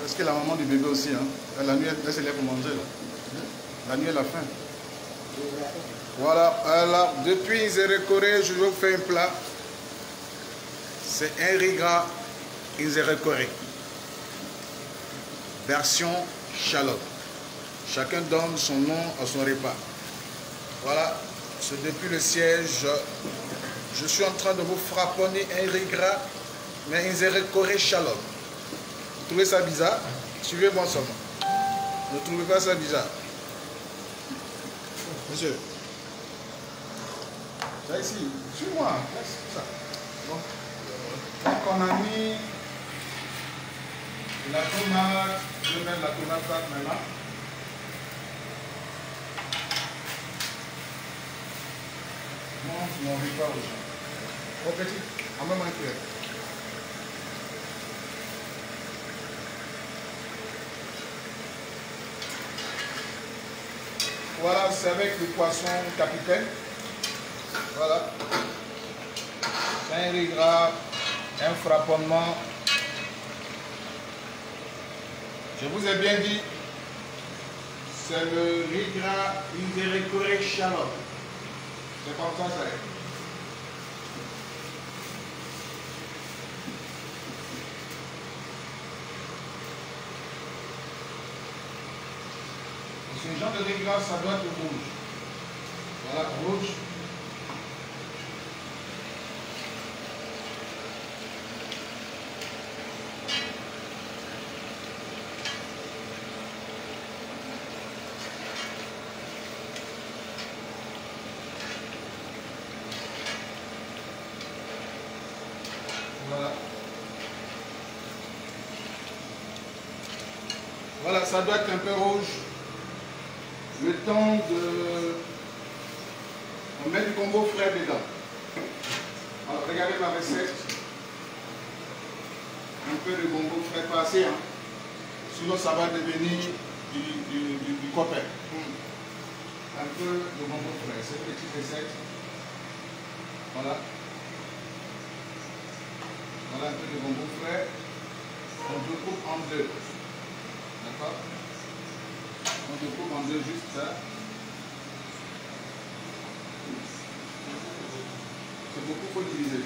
Parce que la maman du bébé aussi, hein, la nuit, elle se lève pour manger. La nuit, elle a faim. Voilà, alors depuis Inzerekoré, je vous faire un plat. C'est un riz gras Inzerekoré. Version Charlotte. Chacun donne son nom à son repas. Voilà, c'est depuis le siège. Je suis en train de vous frapponner un riz gras, mais Inzerekoré Charlotte. Trouvez ça bizarre Suivez-moi seulement. Ne trouvez pas ça bizarre Monsieur. Là ici, suis-moi. Donc, on a mis la tomate. Je vais mettre la tomate maintenant. Non, je n'en vis pas aux gens. Petit, en même un Voilà, c'est avec le poisson capitaine. Voilà. Un riz gras, un frapponnement. Je vous ai bien dit, c'est le riz gras Inderecore Charlotte. C'est comme ça, ça Ce genre de gras, ça doit être rouge. Voilà, rouge. Voilà, ça doit être un peu rouge. Le temps de... On met du combo frais dedans. Alors, regardez ma recette. Un peu de gombo frais passé. Hein. Sinon, ça va devenir du, du, du, copain. Un peu de gombo frais. C'est une petite recette. Voilà. Voilà un peu de gombo frais. On découpe en deux. D'accord? On découpe en deux juste ça. C'est beaucoup, il faut diviser.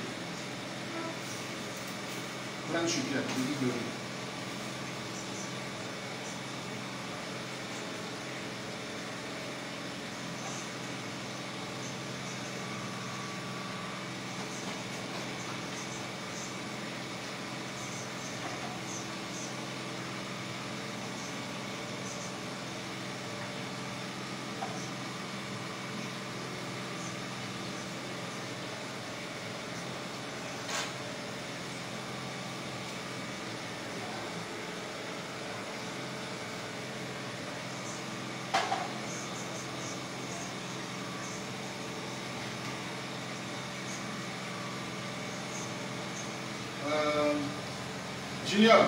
Plein de choupières, de Junior.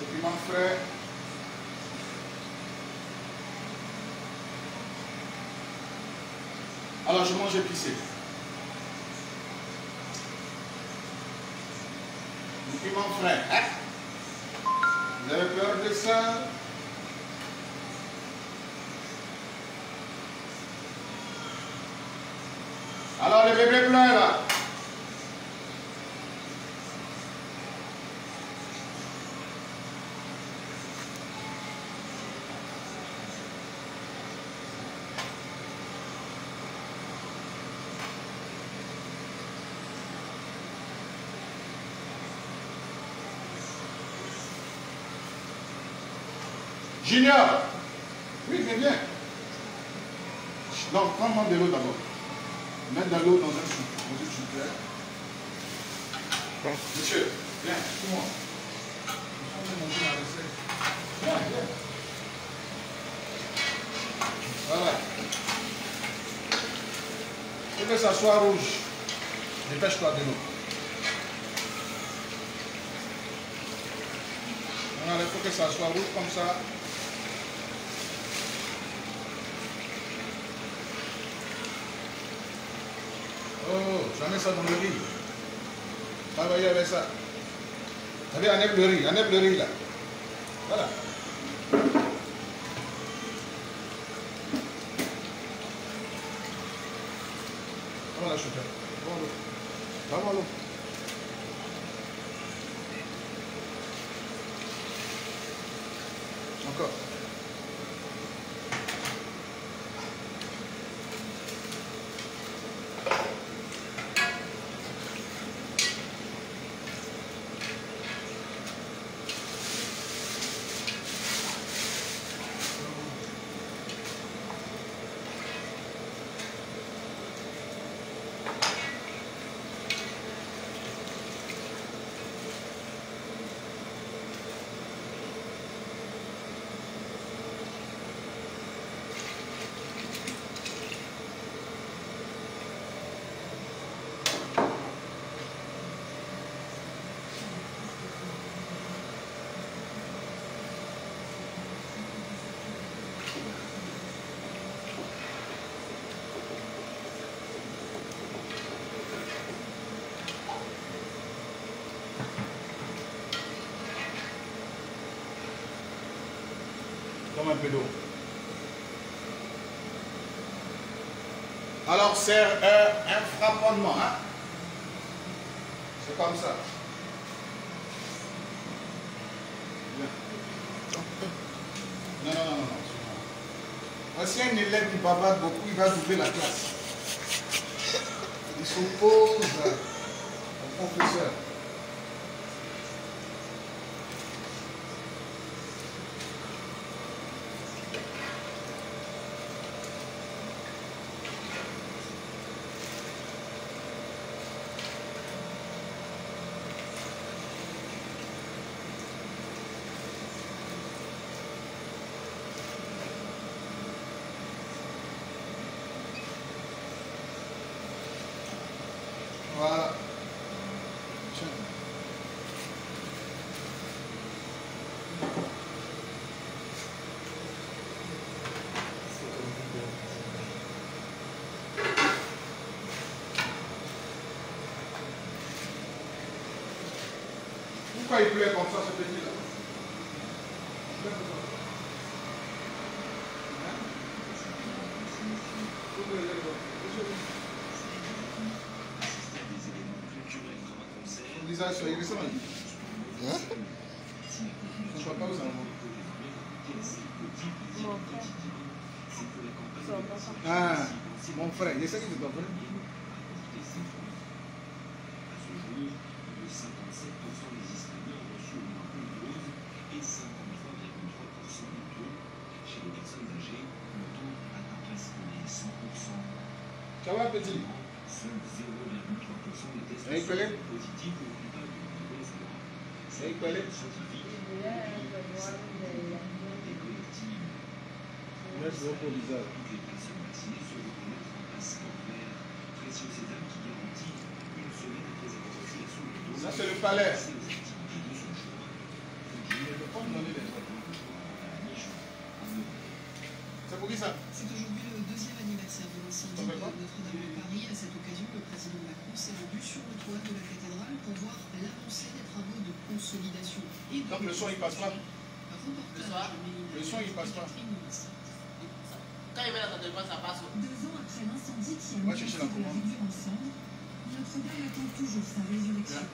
Le piment frais. Alors je mange épicé. Le piment frais. Hein? Vous avez peur de ça? Alors le bébé plein là. Junior. Oui, viens, viens. Non, prends-moi de l'eau d'abord. Mettre de l'eau dans un chou, dans une choupière. Monsieur, viens, suis-moi. Je vais montrer la recette. Viens, viens. Voilà. Il faut que ça soit rouge. Dépêche-toi de l'eau. Voilà, il faut que ça soit rouge comme ça. Oh, j'en ai ça dans le riz. Travaillez avec ça. Allez, enlève le riz, enlève le riz là. Voilà. Voilà, chauffeur. Vamos à l'eau. Encore. Alors c'est euh, un frapponnement. Hein? C'est comme ça. Non, non, non, non. Voici un élève qui bavarde beaucoup, il va doubler la classe. Il s'oppose au professeur. Il plaît comme ça ce petit là. Il plaît pourquoi Hein Pourquoi il est là Son visage soit irrissant. Hein Son papa ou sa maman Ah, mon frère, il est ça qui est ton frère Ça va petit? Hey, collègue Hey, collègue Merci beaucoup, Lisa. Ça, c'est le palais. Je ne peux pas me donner des trucs. C'est pour qui ça C'est aujourd'hui le deuxième anniversaire de l'incendie Ça de fait quoi Notre-Dame de Paris. À cette occasion, le président Macron s'est rendu sur le toit de la cathédrale pour voir l'avancée des travaux de consolidation. Donc, le son, il passe pas Le soir Le son, il passe pas. Quand il met dans sa ça passe. Deux ans après l'incendie qui a chercher la réduire ensemble, Notre-Dame attend toujours sa résurrection.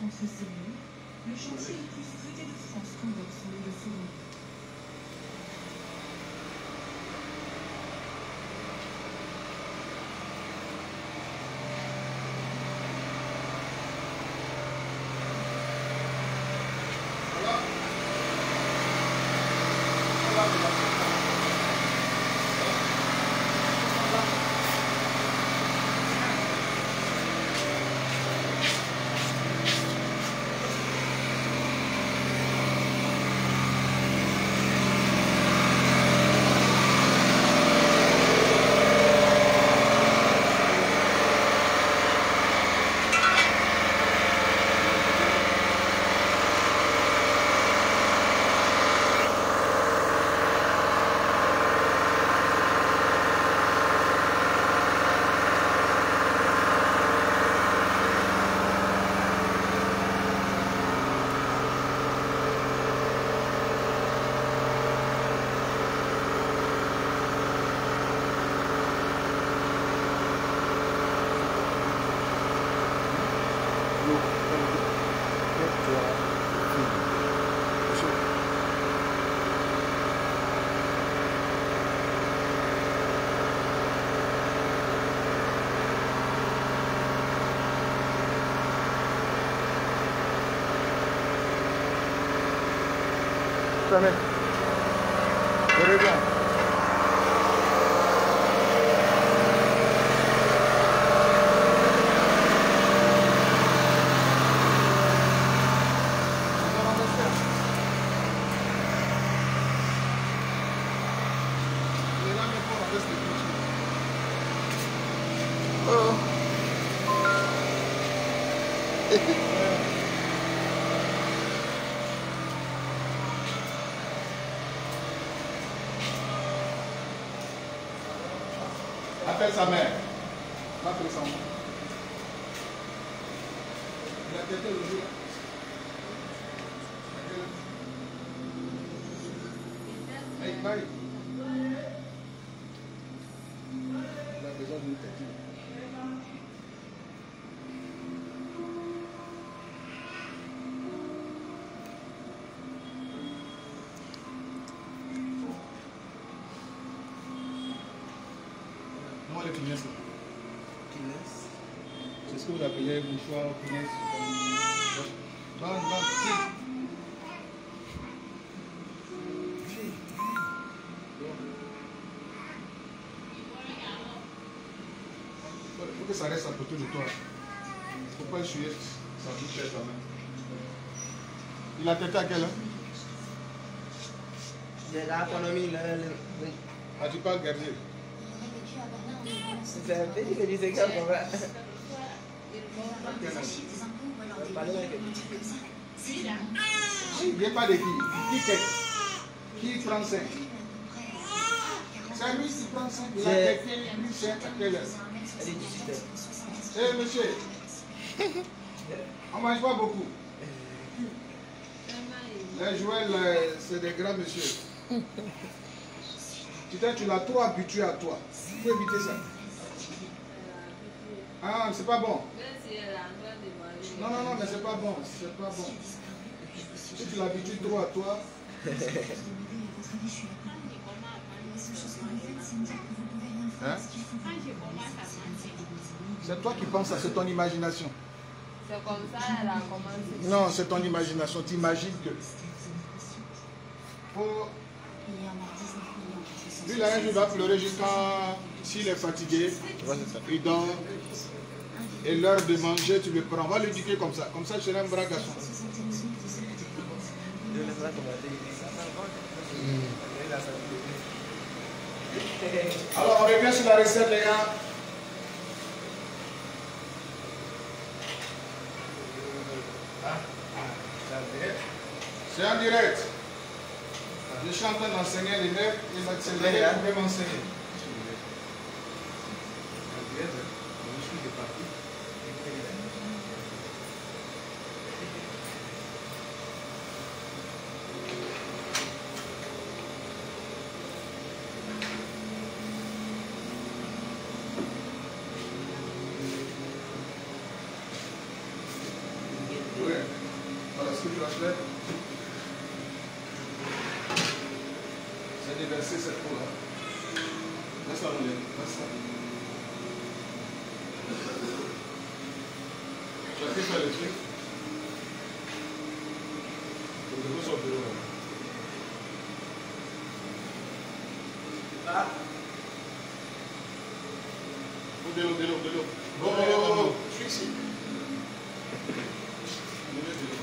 Entre ses murs, le chantier le plus scruté de France convoque son lot de Appelle sa mère. Va appeler sa mère. Il a têté le jour. Hey, bye. Il a besoin d'une tête. Comment les finesse là C'est vous appelez mouchoir, finesse. Tiens. Il faut que ça reste à côté de toi. Il ne faut pas essuyer sa bouche quand même. Il a têté à quelle heure? J'ai l'économie, là. le- oui. Ah, tu parles guerrier. C'est un pays que je sais qu'on va. Il vient pas de qui Qui Qui prend 5 C'est lui qui prend 5. Il a lui 5 à quelle heure Elle est 18 heures. Eh monsieur, on mange pas beaucoup. Les jouets, les- c'est des grands messieurs. Putain, tu l'as trop habitué à toi. Il faut éviter ça. Ah, c'est pas bon. Non, non, non, mais c'est pas bon. C'est pas bon. Si tu l'habitues trop à toi, hein, c'est toi qui penses à c'est ton imagination. C'est comme ça, elle a commencé. Non, c'est ton imagination. Tu imagines que. Faut- Lui, là, un jour, il va pleurer jusqu'à. S'il est fatigué, il dort. Et l'heure de manger, tu le prends. On va l'éduquer comme ça. Comme ça, je serai un bras garçon. Il vie. Alors, on revient sur la recette, les gars. C'est en direct. Je suis en train d'enseigner et l'accélérer pour même m'enseigner. Oui. Voilà ce que tu as fait. C'est déversé cette peau-là. Laisse-la rouler. Laisse-la. Tu as fait faire le truc. Donc, je veux sur le bureau. là. Ah, Oh, de l'eau, de l'eau, de l'eau. Oh, oh, oh, oh. Je suis ici. Mets de l'eau.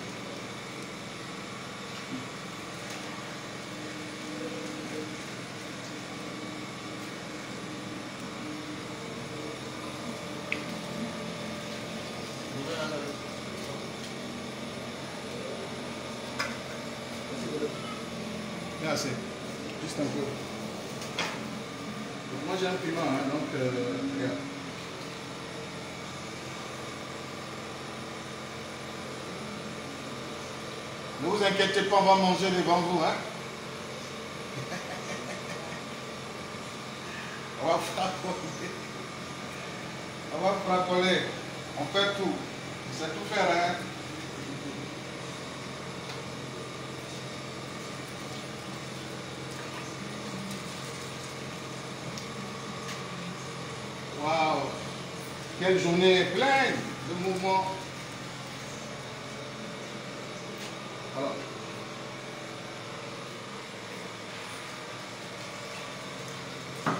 Bien assez. Juste un peu. Donc, moi j'ai un hein, donc euh. Ne vous inquiétez pas, on va manger devant vous. Hein? on va fracoler. On va fracoler. On fait tout. C'est tout faire. Hein? Journée pleine de mouvements. Voilà. Ah, ah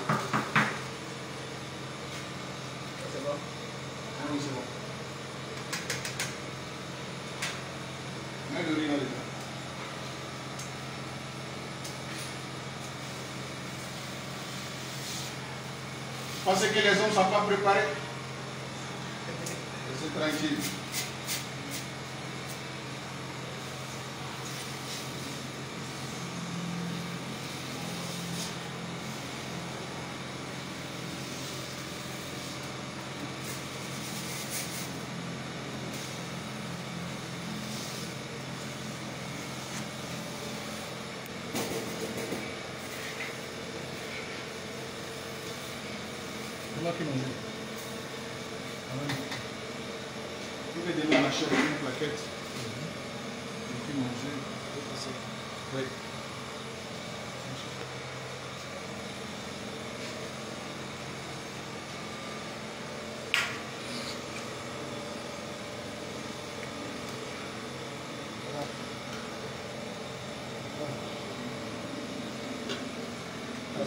c'est bon c'est bon. Mets le riz là-dedans. Pensez que les hommes ne sont pas préparés Tranquilo.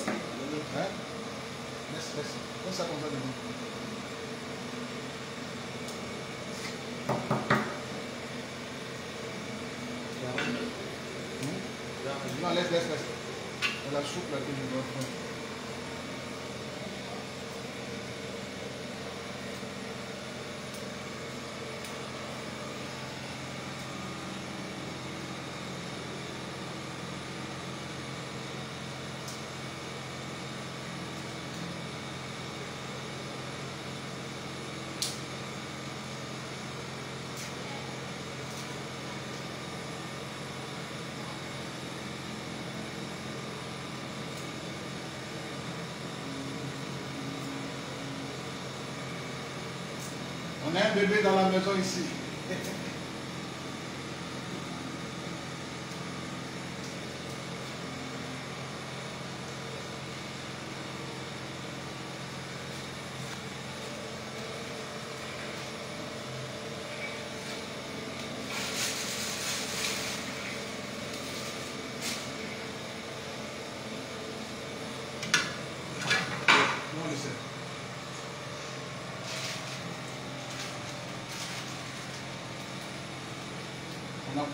Hein? Laisse, laisse. Laisse. Hmm? Non, laisse, laisse, laisse. La soupe là que je dois. On un bébé dans la maison ici. Non, le sait.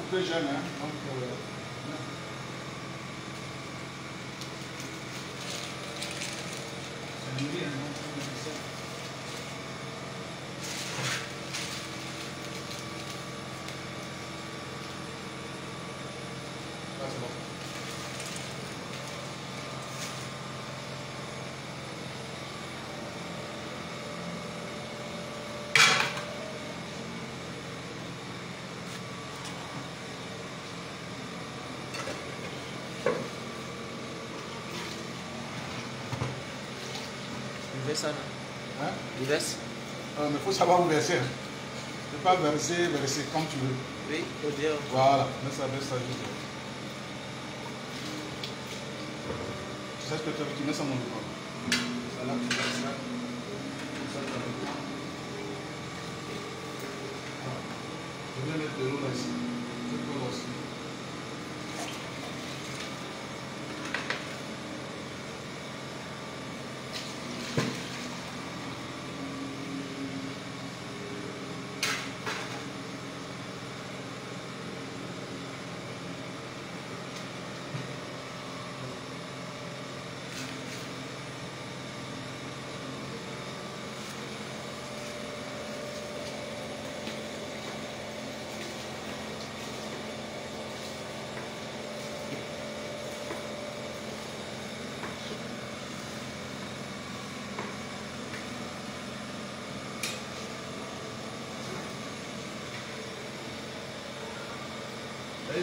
On a coupé jeune, hein. Donc, euh, c'est nourri, hein, donc on fait ça. Ah, c'est bon. Il verse ça, verse Euh, mais il faut savoir où verser. hein. Ne pas verser, verser comme tu veux. Oui, au dire. Voilà, mets ça, mets ça juste. Tu sais ce que tu veux, tu mets ça mon doigt. Ça là, tu mets ça. Tu as doigt. Voilà. Je vais mettre de l'eau là ici. Je peux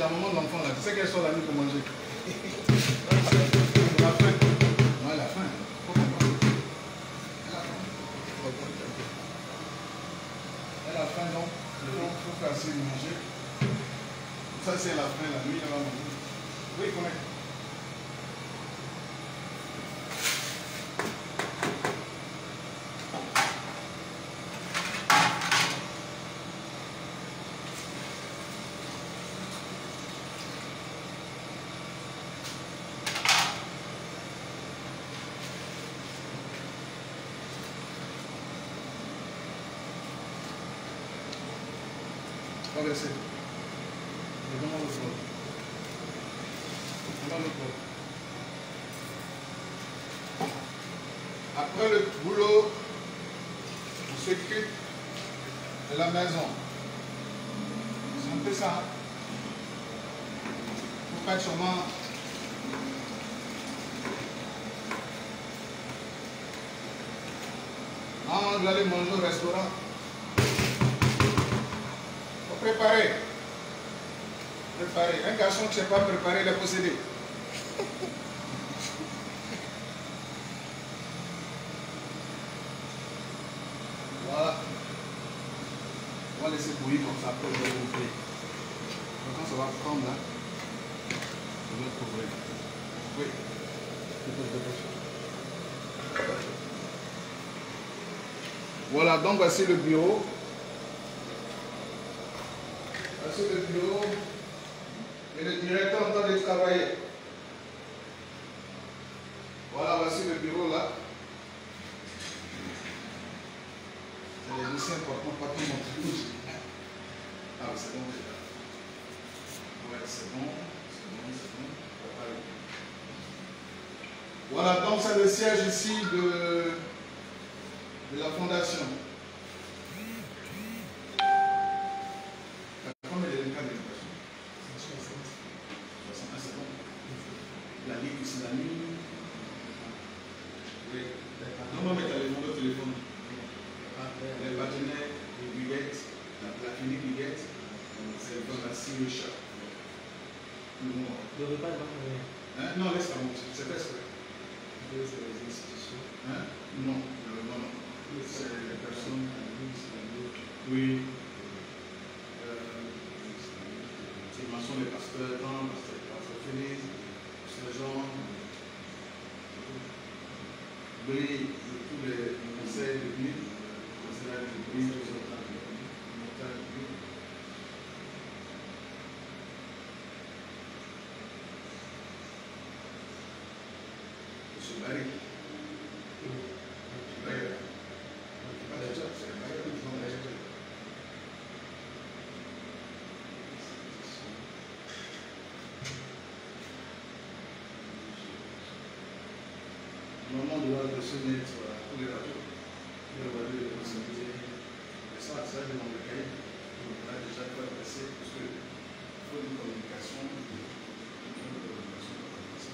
la maman de l'enfant là, tu sais qu'elle sort la nuit Après le boulot, on s'occupe de la maison. C'est un peu ça. hein. Vous faites sûrement Ah, vous allez manger au restaurant. Faut préparer. Préparer. Un garçon qui ne sait pas préparer, il est possédé. Voilà. On va laisser bouillir comme ça, après l'ouvrir. Donc Quand ça va prendre là, on va couvrir. Oui. Voilà, donc voici le bureau. Voici le bureau. Et le directeur en train de travailler. Voilà, voici le bureau là. C'est les dossiers importants, pas tout montrer. Ah c'est bon déjà. Ouais, c'est bon, c'est bon, c'est bon. Voilà, donc c'est le siège ici de la fondation. Combien d'éléments d'éducation 61, c'est bon. La ligue ici, la ligue. Oui. Non, on va mettre les numéros de téléphone. Les partenaires, les Huguettes, la, la clinique Huguette, c'est le pharmacie Le Chat. Le mot. Le repas va venir. Hein? Non, laisse pas monter, c'est pas exprès. C'est les institutions. Hein? Non, euh, non, non. C'est les personnes. Oui. Oui. Euh, c'est mention des pasteurs Jean, pasteur, pasteur Félix, pasteur Jean. Oui, de tous les conseils de vie, conseils de vie, tous les autres. Monsieur Barry. Barry. Pas de job, c'est Barry, ils font la job. Normalement, on doit se mettre à tous les radios. Il y a des radios de possibilités. Mais ça, ça, c'est dans le cahier. On a déjà pas passé parce que il faut une communication. Il faut une communication pour passer.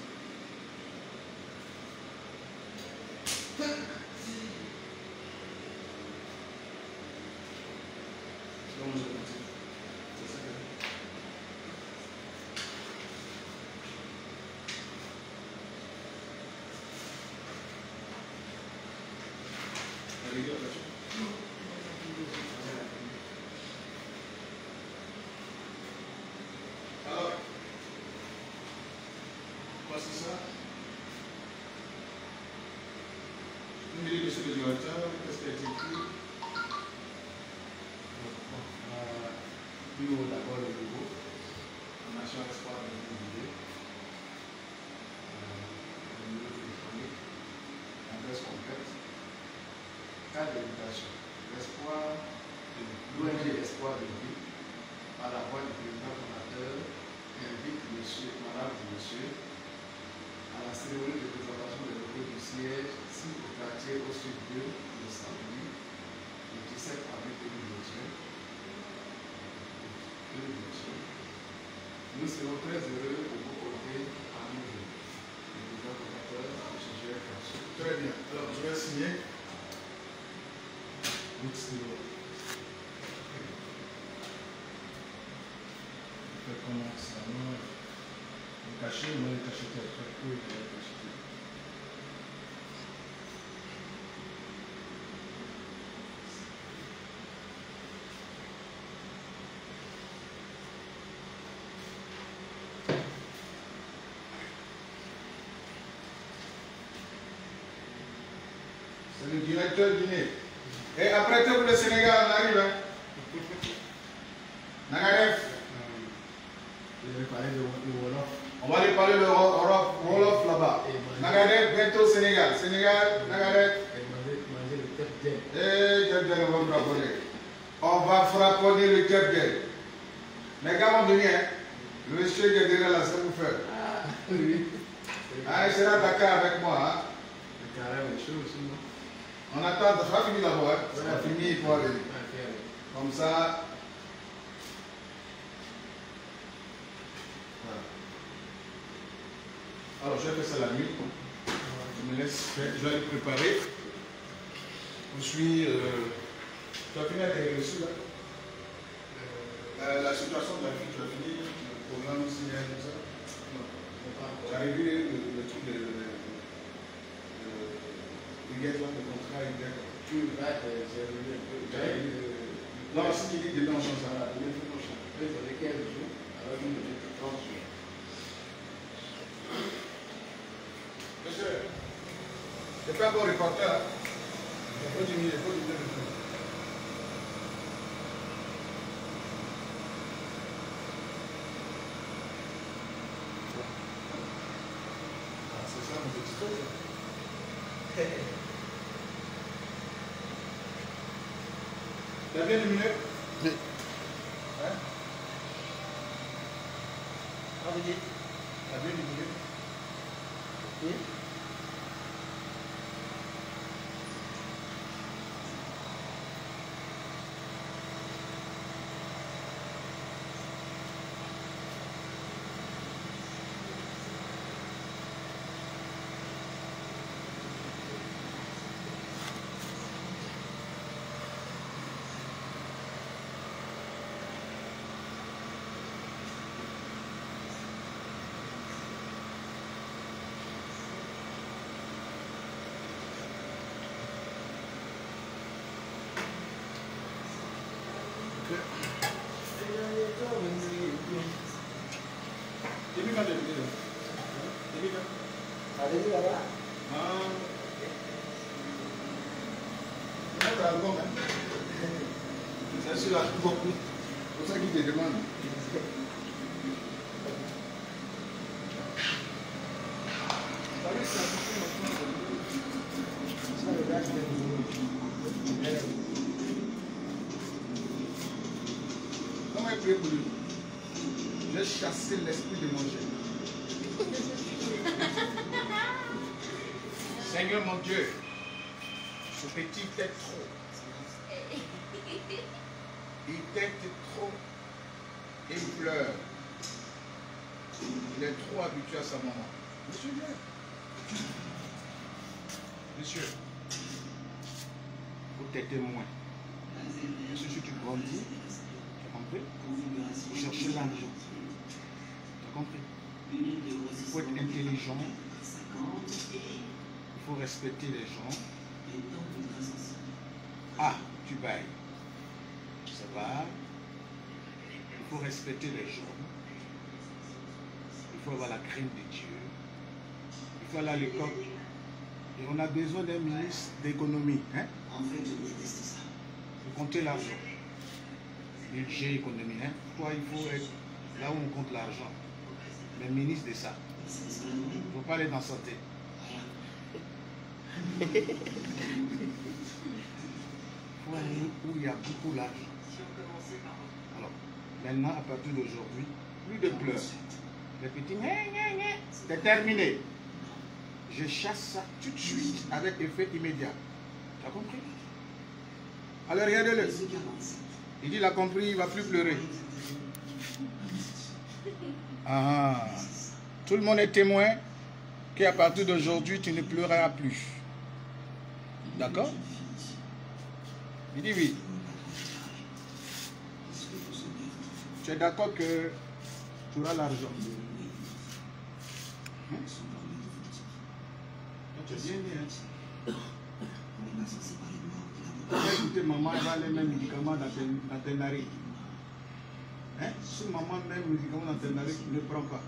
Comment je continue C'est ça que La rigueur là-dessus. Alors, c'est ça Vous me dites, monsieur le directeur, qu'est-ce qui a été écrit Bureau d'abord le bureau. Nation Espoir de l'Université, Le numéro téléphonique. adresse complète. Cadre d'éducation. L'espoir de l'ONG Espoir de vie, par la voix du président fondateur, invite monsieur, madame et monsieur à la cérémonie de présentation des locaux du siège ici au quartier au sud de de Saint-Louis, le 17 avril 2021. 2021. Nous serons très heureux de vous porter parmi vous. Le. Très bien. Alors, je vais signer. Commencer à cacheter. Et après tout le Sénégal, on arrive. Hein? Nagaref, Je vais parler de de Wolof. on va lui parler le Wolof Wolof là-bas. Nagaref, bientôt Sénégal. Sénégal, Nagaref. Et manger, manger le tête d'elle. Et Djebdel, on va frapponner. On va frapponner le Djebdel. Mais quand on vient, hein, le monsieur qui est derrière là, c'est vous faire. Oui. Ah, il sera d'accord avec moi. Hein? carré les choses aussi, non On attend, ça va finir d'abord. Hein? Ça va Ouais. finir pour aller. Ok. Comme ça. Voilà. Alors, je vais faire ça la nuit. Je me laisse faire. Je vais aller préparer. Je suis. Euh, tu as fini avec les reçus là? Euh, la, la situation de la vie, tu as fini le programme signal, tout ça? Non. Tu as réglé le, truc de. de, de, de- contrat Huguette. Tu vas servir un peu. Non, si il dit dedans, on change ça. Voilà, le jour prochain. Après, c'est les 15 jours. Alors, nous, on est 30 jours. Monsieur, je pas encore reporter. faut diminuer, faut diminuer c'est ça Oui. Hein Ah, vous dites T'as bien diminué Oui. Depuis quand t'es venu là Depuis quand Allez-y là-bas. Ah. C'est un album, hein C'est sur l'album. C'est pour ça qu'il te demande. Comment il pour lui J'ai chassé l'esprit de mon. Seigneur mon Dieu, ce petit est trop. Il t'aide trop et il pleure. Il est trop habitué à sa maman. Monsieur, viens. Monsieur, faut t'aider moins. Monsieur, si tu grandis, tu as compris? Il faut chercher l'argent. Tu as compris? Il faut être intelligent. Il faut respecter les gens. Ah, tu bailles. Il faut respecter les gens. Il faut avoir la crainte de Dieu. Il faut aller à l'école. Et on a besoin d'un ministre d'économie. Hein? Pour compter l'argent. Budget, économie. Hein? Toi, il faut être là où on compte l'argent. Mais ministre de ça. Il ne faut pas aller dans santé. Il faut aller où il y a beaucoup d'argent. Alors, maintenant, à partir d'aujourd'hui, plus de pleurs. Les petits, c'est terminé. Je chasse ça tout de suite avec effet immédiat. Tu as compris? Alors, regardez-le. Il dit, il a compris, il ne va plus pleurer. Ah, tout le monde est témoin qu'à partir d'aujourd'hui, tu ne pleureras plus. D'accord? Il dit oui. Tu es d'accord que tu auras l'argent Hein? Tu es bien dit, hein? Écouter maman, elle va les mêmes médicaments dans tes, dans tes narines. Hein? Si maman met médicaments dans tes narines, tu ne prends pas.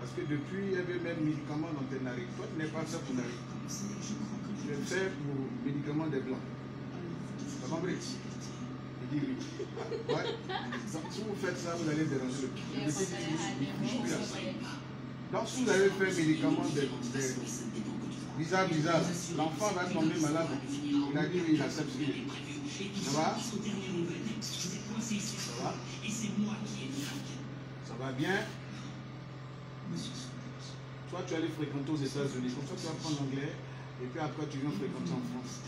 Parce que depuis, elle veut mettre médicaments dans tes narines. Toi, tu n'es pas ça pour narines. Tu es fait pour médicaments des blancs. Tu as compris? Ah, ouais. Donc, si vous faites ça, vous allez déranger le. Donc, si vous avez fait de bizarre, bizarre, l'enfant va tomber malade. Il a dit oui, il accepte ce qu'il est. Ça va? Ça va? Ça va bien? Toi, tu allais fréquenter aux États-Unis. Comme ça, tu vas apprendre l'anglais. Et puis après, tu viens fréquenter en France.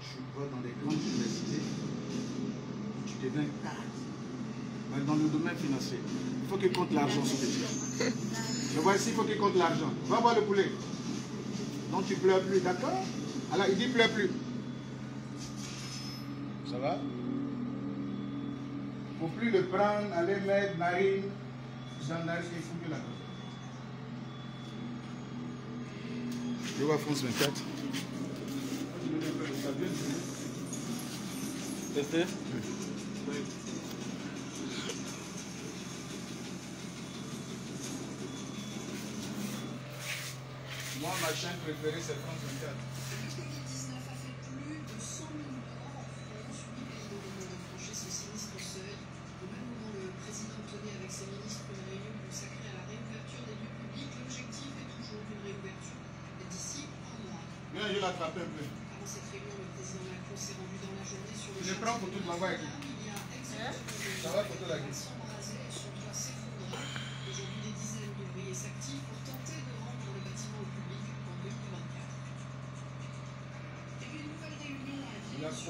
Tu vas dans les grandes universités. Tu deviens cadre. Dans le domaine financier, il faut qu'il compte l'argent sur pieds. Je vois ici, il faut qu'il compte l'argent. Va voir le poulet. Donc tu pleures plus, d'accord? Alors il dit pleure plus. Ça va? Faut plus le prendre, aller mettre la narine et fouiller la. Je vois France 24. Moi, ma chaîne préférée, c'est France 24.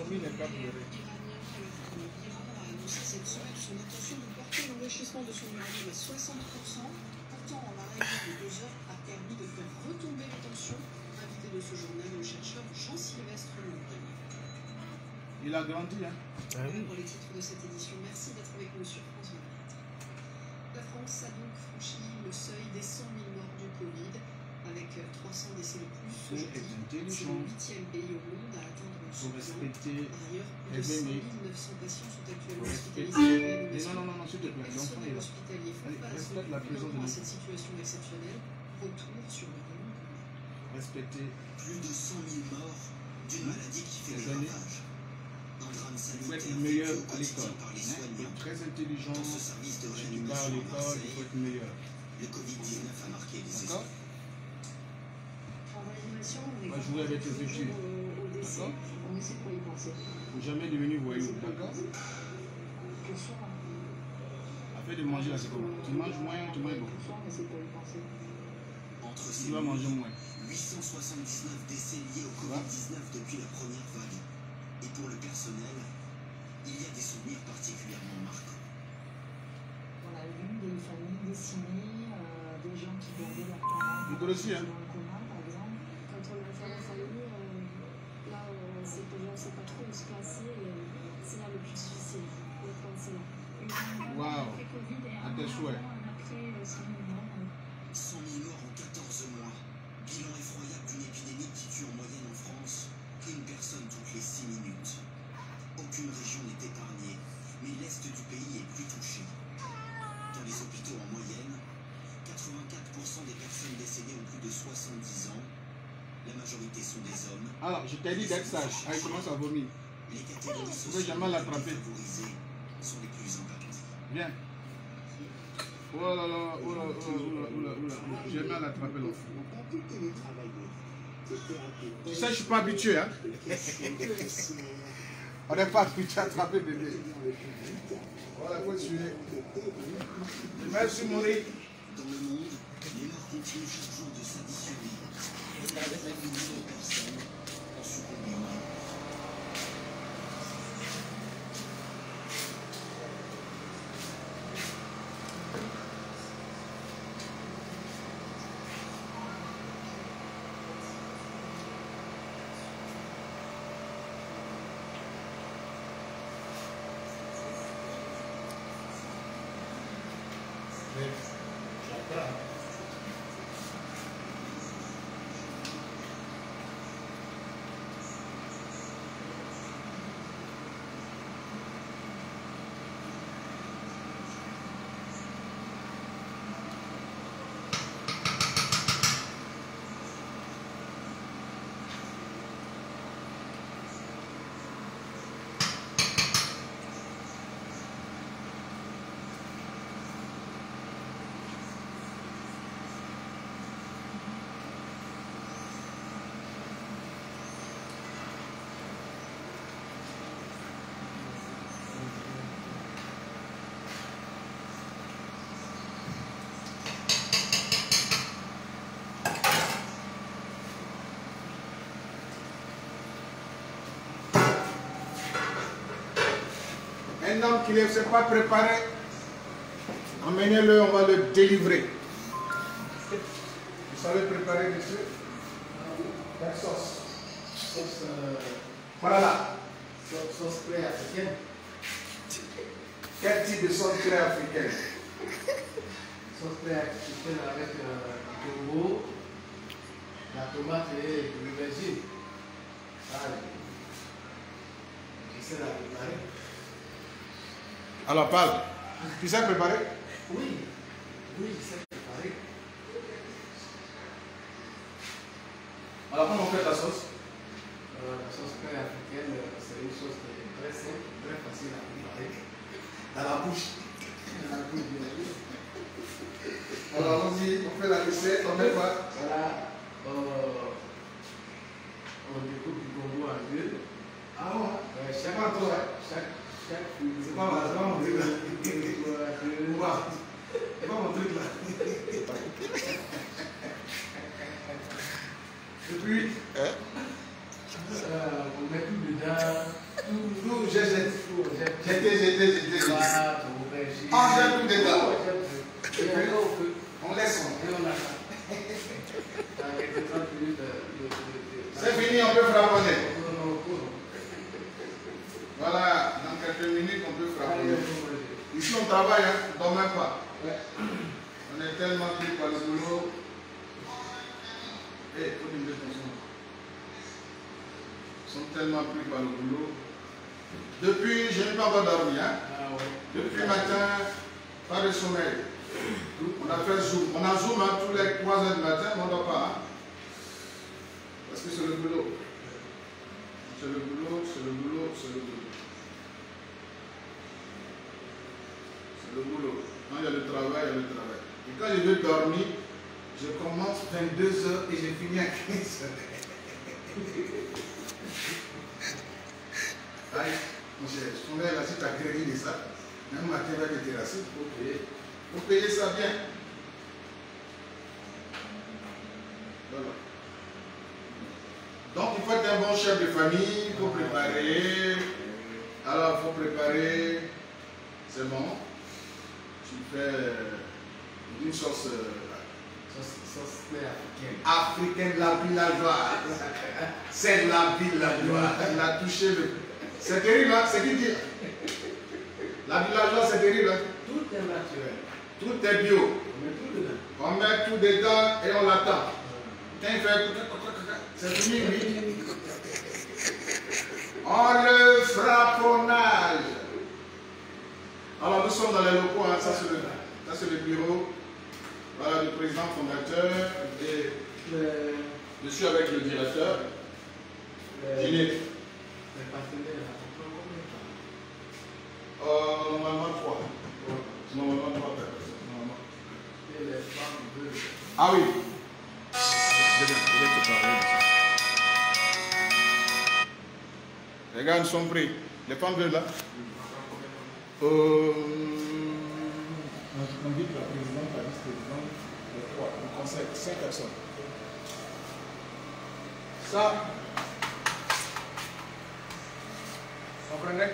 Il a promis ne pas annoncé cette semaine son intention de porter l'enrichissement de son uranium à 60%. Pourtant, l'arrêt de deux heures a permis de faire retomber les tensions. Invité de ce journal, le chercheur Jean-Sylvestre Lebrun. Il a grandi, hein Pour les titres de cette édition, merci d'être avec nous sur France 24. La France a donc franchi le seuil des 100 000 morts du Covid, avec 300 décès de plus. C'est aujourd'hui. C'est intelligent. le huitième pays au monde à atteindre faut bilan. respecter. Par ailleurs, plus les de 5 aînés. 900 patients sont Il actuellement faut hospitalisés. respecter. Et réanimation. non, non, non, s'il te plaît, l'enfant est là. Allez, respecte la présence de cette situation exceptionnelle. Retour sur le. Respecter. Plus de 100 000 morts d'une maladie qui fait Les le années. ravage. Un drame Il faut sanitaire être meilleur à l'école. quotidien par les hein. Il faut être très intelligent. Dans ce service de réanimation à l'école, il faut être meilleur. le Covid-19 a marqué les D'accord esprits. En réanimation, on est Va jouer avec toujours études. au- au décès. D'accord On essaie de pas y penser. Il ne faut jamais devenir voyou. D'accord soir, Après de manger là, c'est comment? Tu manges moins ou tu manges beaucoup le soir, on essaie de pas y penser. Entre Tu ces vas manger moins. 879 décès liés au Covid-19 depuis la première vague. Et pour le personnel, il y a des souvenirs particulièrement marquants. On a vu des familles décimées, euh, des gens qui gardaient leurs parents Vous connaissez, hein dans le coma, par exemple. Quand on a fait la famille, euh, là, on sait pas, on sait pas trop où se placer. et C'est là le plus difficile, honnêtement, c'est là. Waouh À tes souhaits. 100 000 morts en 14 mois. Bilan effroyable d'une épidémie qui tue en moyenne en France une personne toutes les 6 minutes. Aucune région n'est épargnée, mais l'Est du pays est plus touché. Dans les hôpitaux en moyenne, 84% des personnes décédées ont plus de 70 ans. La majorité sont des hommes. Alors, je t'ai dit d'être sage. Ah, il commence à vomir. Sociales jamais l'attraper. Viens. Oh là là, oh là, oh là, oh là, oh là, oh là. J'ai mal attrapé l'enfant. Tu sais, je suis pas habitué, hein. On n'est pas habitué à attraper bébé. Voilà, faut. Merci, riz. Dans le monde, les morts continuent chaque jour de s'additionner. Des millions de Un homme qui ne s'est pas préparé, emmenez-le, on va le délivrer. Vous savez préparer, monsieur La sauce? Sauce, euh, Voilà. sauce, sauce pré africaine. Quel type de sauce très africaine? Sauce pré africaine avec euh, tombeau, la tomate et l'aubergine. Ah, J'essaie de la préparer. Alors parle. Tu sais préparer? Oui, oui, j'essaie de préparer. Alors comment on fait la sauce Euh, la sauce pré africaine, euh, c'est une sauce qui est très simple, très facile à préparer. Dans la bouche. Dans la bouche, bien sûr. Alors allons-y, on fait la recette, on met quoi? Voilà, euh, on découpe du bonbon en deux. Ah Euh, chaque, pas toi, chaque, C'est pas mal, c'est pas mon truc, là. C'est pas mon truc là. Et puis, Euh, on met tout dedans. Tout, Tout, j'ai jeté. J'étais, j'étais, j'étais. Ah, on jette tout dedans. On. Et laisse. on- et on attend. Avec les 30 minutes de- de- de- de- C'est fini, on peut frapponner. Voilà, dans quelques minutes, on peut manger. Ici, on travaille, hein, on ne dort même pas. On est tellement pris par le boulot. Eh, faut attention. Ils sont tellement pris par le boulot. Depuis, je n'ai pas encore dormi. Hein. Ah ouais. Depuis matin, pas de sommeil. On a fait Zoom. On a Zoom hein, tous les 3 heures du matin, mais on ne dort pas. hein. Parce que c'est le boulot. C'est le boulot, c'est le boulot, c'est le boulot. C'est le boulot. Quand il y a le travail, il y a le travail. Et quand je veux dormir, je commence 22 heures et je finis à 15 heures. Aïe, mon cher, je tombais là, si tu as créé de ça, même matin, va te terrasser, faut payer. Faut payer ça bien. Voilà. Donc, il faut être un bon chef de famille, il faut préparer. Alors, il faut préparer. C'est bon? Tu fais euh, une sauce euh, Sauce, africaine. africaine, la villageoise. C'est la villageoise. Il a touché le. C'est terrible, hein? C'est qui dit? La villageoise, c'est terrible. hein? Tout est naturel. Tout est bio. On met tout dedans. On met tout dedans et on l'attend. Quand il fait. C'est fini, oui. On le frapponnage. Alors, nous sommes dans les locaux, hein, ça c'est le, ça, c'est le bureau voilà, du président fondateur et je suis avec le directeur. Gilet. temps Euh, normalement 3. Normalement 3 personnes. Normalement. Et les femmes. Ah oui. Je vais, je vais te parler de ça. Les gars, nous sommes pris. Les femmes veulent là euh, On la présidente, la vice-présidente, le conseil, 5 personnes. Ça, comprenez?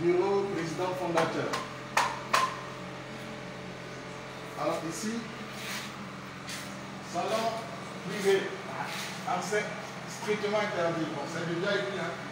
Bureau président fondateur. Alors ici, salon privé, accès strictement interdit. Bon, c'est déjà écrit. Hein.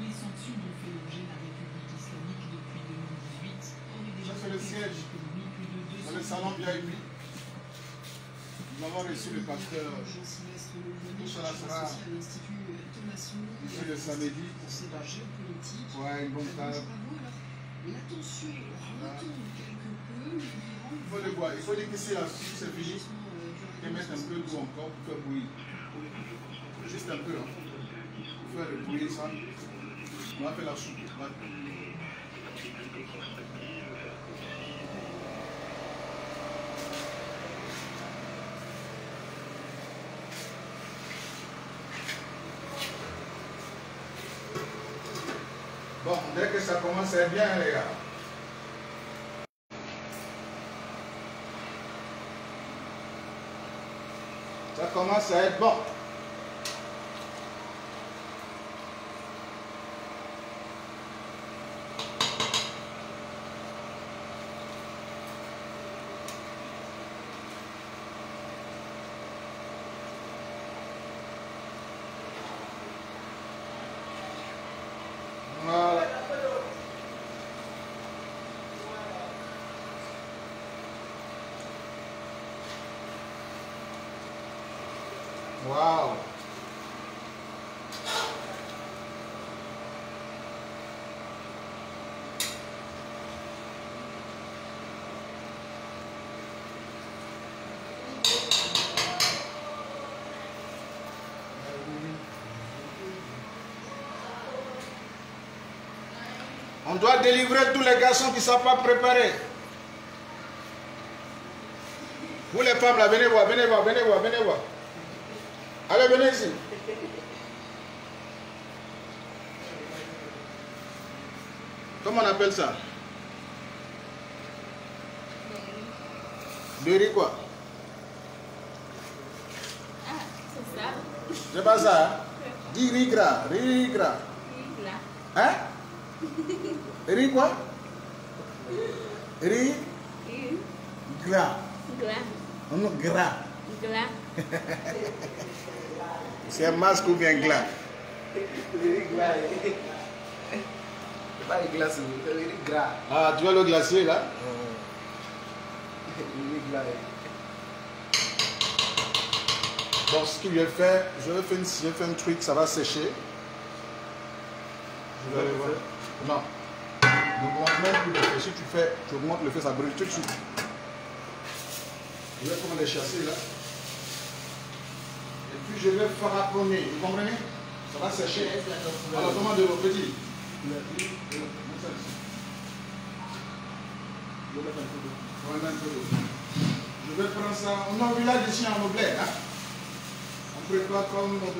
les sanctions dont fait l'objet la République islamique depuis 2018 auraient déjà le siège. plus de 200 Dans le salon VIP, nous avons reçu le pasteur More, ici le samedi. Ouais, une bonne table. vous. Alors, la tension retombe quelque peu, Il faut le voir. Il faut dire que si la si c'est fini, euh, et mettre un peu d'eau encore pour faire bouillir. Juste un peu. Hein. Pour faire bouillir ça. On va faire la soupe. Bon, dès que ça commence être bien, les gars. Ça commence à être bon. Voilà. Wow. On doit délivrer tous les garçons qui ne savent pas préparer. Vous les femmes là, venez voir, venez voir, venez voir, venez voir. Allez, venez ici. Comment on appelle ça? Le riz quoi? Ah, c'est ça. C'est pas ça, hein? Dis riz gras, riz. Hein? Riz quoi Riz Oui. gras. Glas. Non, gras. Glas. C'est un masque ou bien glas Le riz gras. C'est pas les glaces, c'est le riz gras. Ah, tu vois le glacier là gras. Bon, ce qu'il vais faire, je vais faire, une, je vais faire un truc, ça va sécher. Je vais aller voir. Non. Si tu fais, tu augmentes le feu, ça brûle tout de suite. Je vais prendre les chasser là. Et puis je vais frapponner. Vous comprenez? Ça va sécher. Alors, demande de vos petits. Je vais un un prendre ça. On a vu là ici en oblet. Hein? On prépare comme nos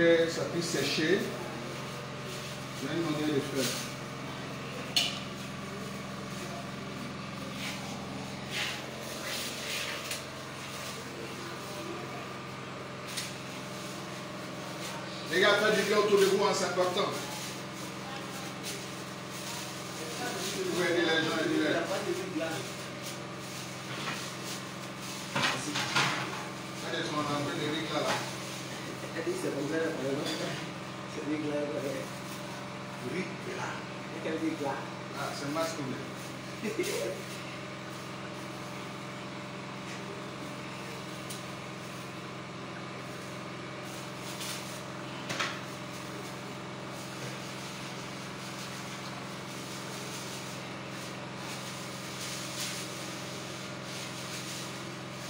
que ça puisse sécher, je vais demander de faire. Les gars, faites du bien autour de vous, hein, c'est important. Si vous pouvez aider les gens, aidez-les. Allez, on a un peu de riz là. là. C'est comme ça, c'est riz gras. Riz là. Quel riz gras Ah, c'est masculin.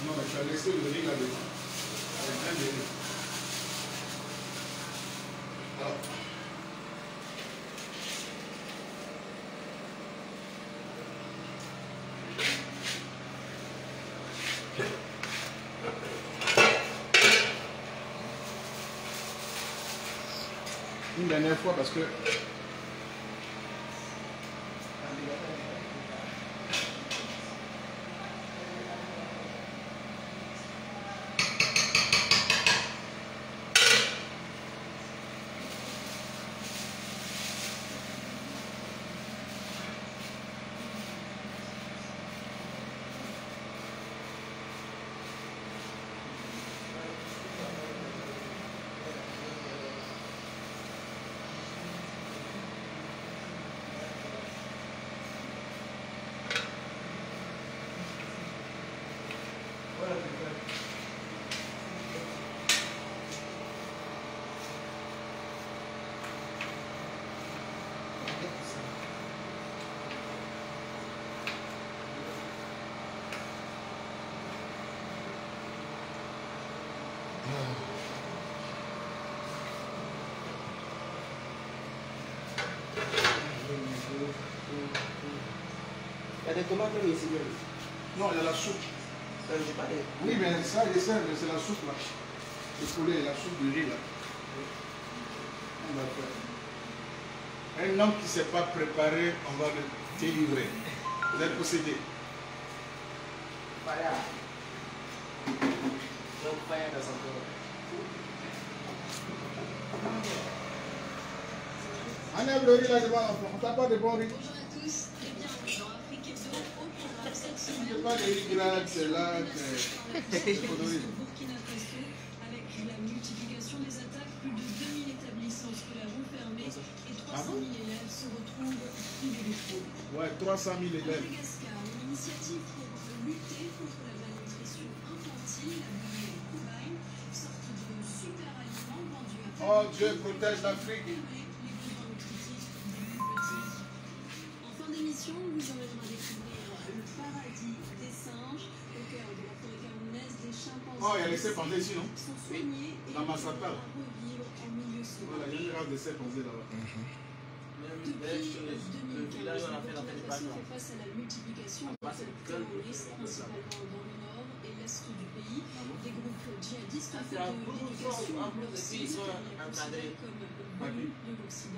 Non, mais tu as laissé le riz là-dedans. C'est bien de riz. Alors. Dernière fois parce que Il y a des tomates même ici. même. Non, il y a la soupe. Euh, Oui, mais ça, il sert, mais c'est la soupe là. Le poulet, la soupe de riz là. On va faire. Un homme qui ne s'est pas préparé, on va le délivrer. Vous êtes possédé. Fire. Donc, fire dans son corps. Enlève le riz là devant. On t'a pas de bon riz. Bonjour à tous et bienvenue dans Afrique Hebdo au programme a pas riz grade, c'est là. Au c'est- Burkina Faso, avec la multiplication des attaques, plus de 2000 établissements scolaires ont fermé et 300 000 élèves se retrouvent privés de cours. Ouais, 300 000 À élèves. Madagascar, une initiative pour lutter contre la malnutrition infantile, la et cobaye, sorte de super aliments vendus à Oh Dieu, protège l'Afrique. les. En fin d'émission, on vous Oh, il y a les cèpes ici, non? Sont soignés et Dans Massata, là. à revivre en milieu Voilà, il y a une race de là-bas. Même Depuis d'ailleurs, sur le- le 2015, village, on a le fait des fait face à la multiplication Ah, de c'est groupes le cœur. terroristes, principalement dans le nord et l'est du pays. Des groupes djihadistes Ah, c'est un de l'éducation de l'Occident.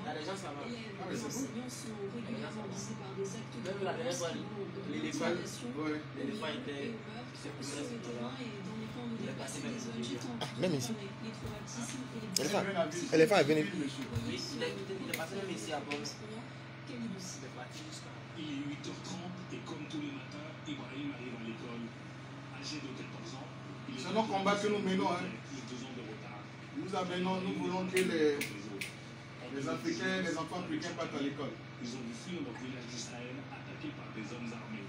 Là, les Ah, enseignants sont régulièrement visés par des actes de Même la dernière fois, violence qui vont de l'éléphant, l'intimidation Ouais. au l'éléphant viol était- et au meurtre. c'est plus Sur le là, terrain et dans même ici. condamner les traumatismes et les Éléphant. blessures. Éléphant est venu. Oui, il est, il est passé même ici à Lucie. Il est parti jusqu'à. Il est 8h30 et comme tous les matins, Ibrahim arrive à l'école. Âgé de 14 ans, il C'est nos combats que nous menons, hein. Nous amenons, nous voulons que les, les Africains, les enfants africains partent à l'école. Ils ont dû fuir leur village Sahel attaqué par des hommes armés.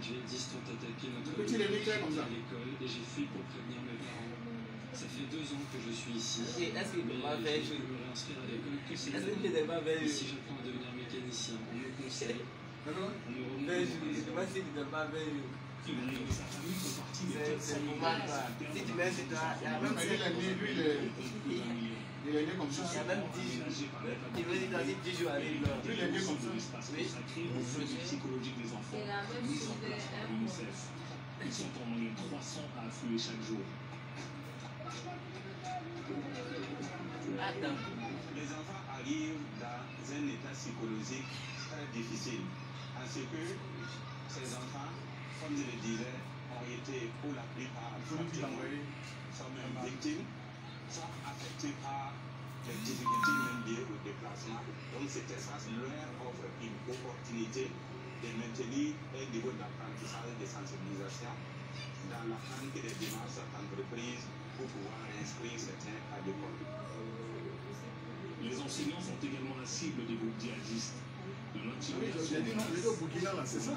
Djihadistes ont attaqué notre petit comme ça. à l'école et j'ai fui pour prévenir mes parents. Ça fait deux ans que je suis ici. Mais je peux me réinscrire à l'école que c'est Et si j'apprends à devenir mécanicien, on me conseille. On me Je vais jouer. Je ne sais pas s'il ne m'a fait jouer. Ibrahim et sa famille font partie des C'est- top c'est 5 pour moi, quoi. Si tu mets sur toi, il y a même il est né, il il comme ça. Il y a même 10 jours. Tu veux dire, dans 10 jours il est né comme ça. Oui. besoins psychologiques des enfants, Et la même mis en chose place par de- l'UNICEF. Ils sont en moyenne 300 à affluer chaque jour. Attends. Les enfants arrivent dans un état psychologique très difficile. En ce que ces enfants, comme je le disais, ont été pour la plupart fatigués, sont même victimes, sont affectés par les difficultés même liées au déplacement. Donc cet espace leur offre une opportunité de maintenir un niveau d'apprentissage et de sensibilisation dans la pratique des démarches entreprises pour pouvoir inscrire certains à l'école. Les enseignants sont également la cible des groupes djihadistes. J'ai dit non, j'ai dit au Burkina là, c'est ça.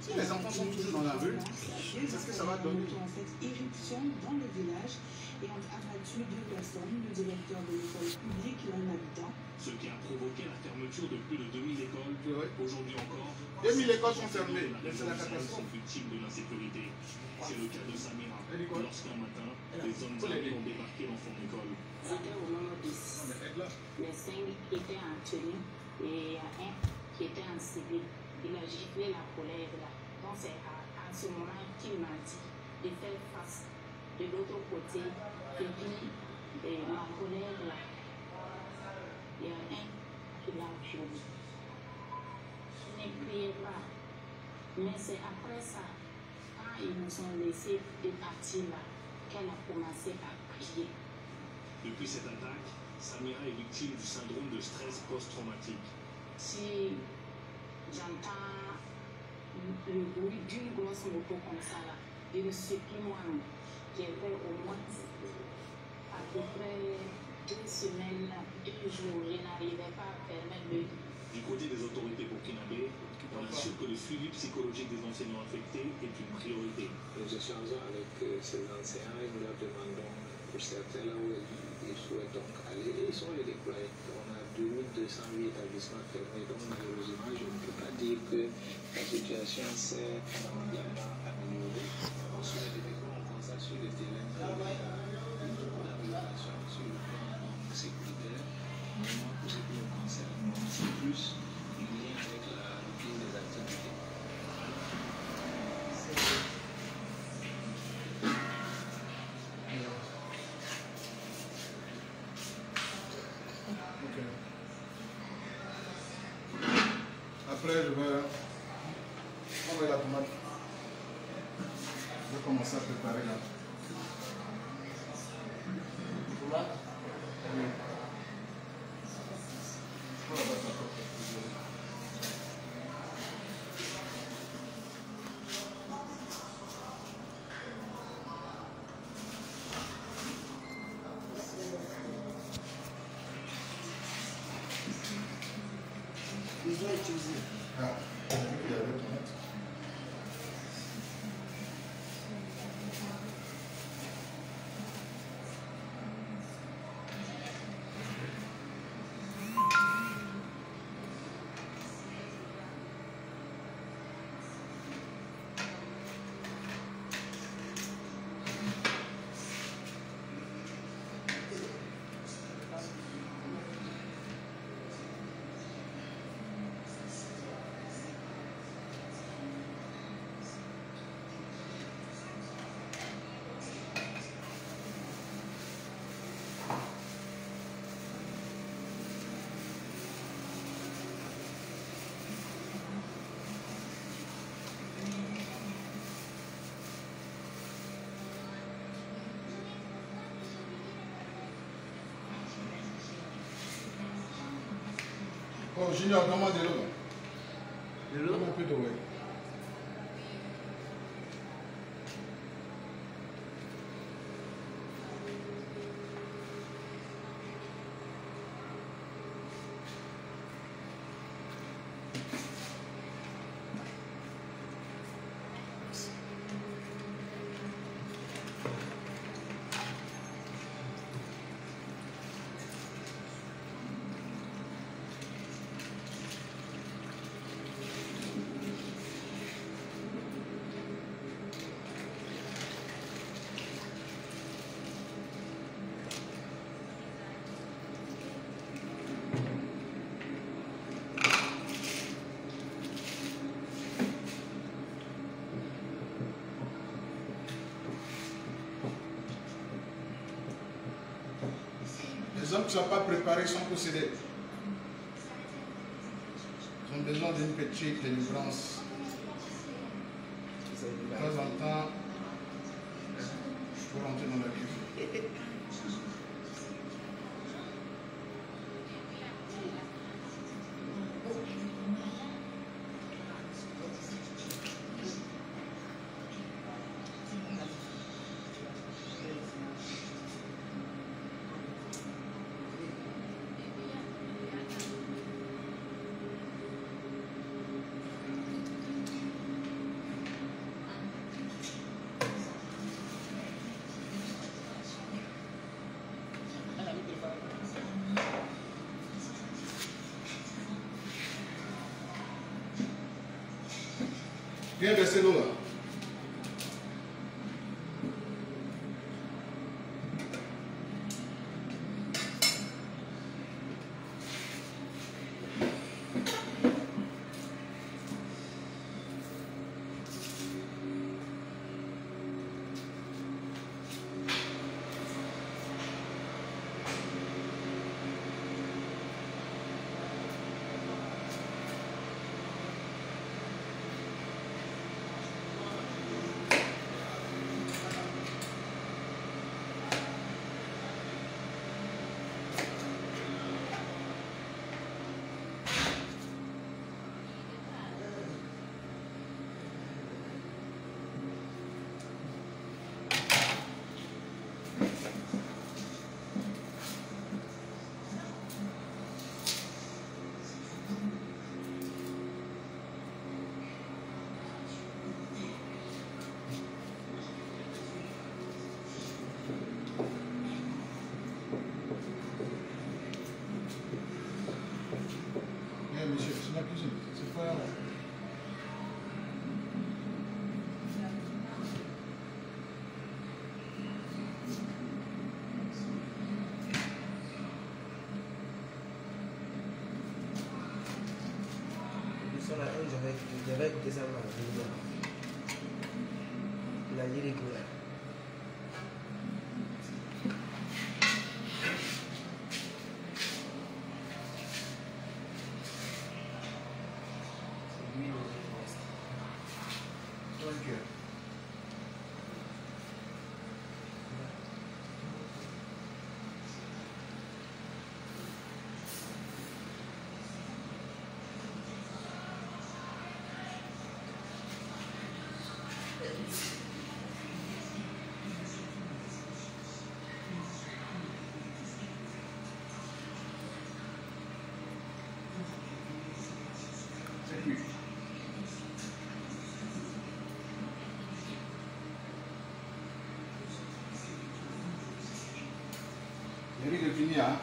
Si les enfants sont toujours dans la rue, c'est ce que ça va donner. en fait éruption dans le village et ont abattu deux personnes, le directeur de l'école publique et un habitant. Ce qui a provoqué la fermeture de plus de 2000 écoles. Aujourd'hui encore, 2000 écoles sont fermées. C'est la catastrophe. sont victimes de l'insécurité. C'est le cas de Samira. Lorsqu'un matin, des hommes armés ont débarqué dans son école. C'était au nombre de six. Les cinq étaient en tenue et un qui était en civil. Il a giflé la colère là. Donc c'est à, ce moment qu'il m'a dit de faire face de l'autre côté. Et puis et ma colère là, il y a un qui l'a violé. Je ne priais pas. Mais c'est après ça, quand ils nous ont laissé partir là, qu'elle a commencé à crier. Depuis cette attaque, Samira est victime du syndrome de stress post-traumatique. Si j'entends le bruit d'une grosse moto comme ça là, je ne suis plus. J'ai fait au moins à peu près deux semaines, deux jours, je n'arrivais pas à fermer l'œil. Du côté des autorités burkinabées, on assure que le suivi psychologique des enseignants affectés est une priorité. Nous échangeons avec euh, ces enseignants et nous leur demandons pour certains là où ils, souhaitent donc aller et ils sont redéployés. On a 2208 établissements fermés, donc malheureusement je ne peux pas dire que la situation s'est mondialement Bon, Junior, comment dire qui ne sont pas préparés sont possédés. Ils ont besoin d'une petite délivrance. Quem é Bessenulan? sama juga. Belajar ikut. Est fini, hein